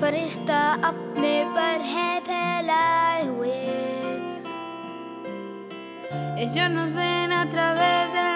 फरिश्ता अपने पर है फैलाए हुए Ellos nos ven a través de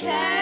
Yeah.